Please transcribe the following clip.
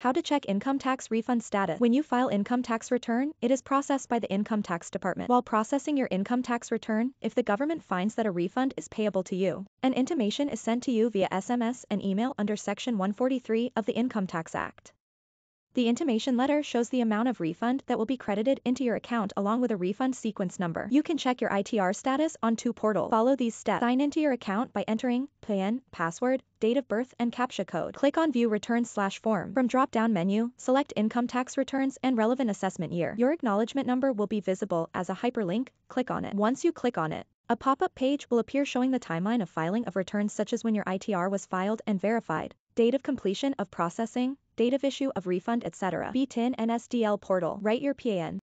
How to check income tax refund status. When you file income tax return, it is processed by the income tax department. While processing your income tax return, if the government finds that a refund is payable to you, an intimation is sent to you via SMS and email under Section 143 of the Income Tax Act. The intimation letter shows the amount of refund that will be credited into your account along with a refund sequence number. You can check your ITR status on two portals. Follow these steps. Sign into your account by entering PAN, password, date of birth and CAPTCHA code. Click on View Return slash Form. From drop-down menu, select Income Tax Returns and Relevant Assessment Year. Your acknowledgement number will be visible as a hyperlink. Click on it. Once you click on it, a pop-up page will appear showing the timeline of filing of returns such as when your ITR was filed and verified, date of completion of processing, date of issue of refund etc. BTIN NSDL portal. Write your PAN.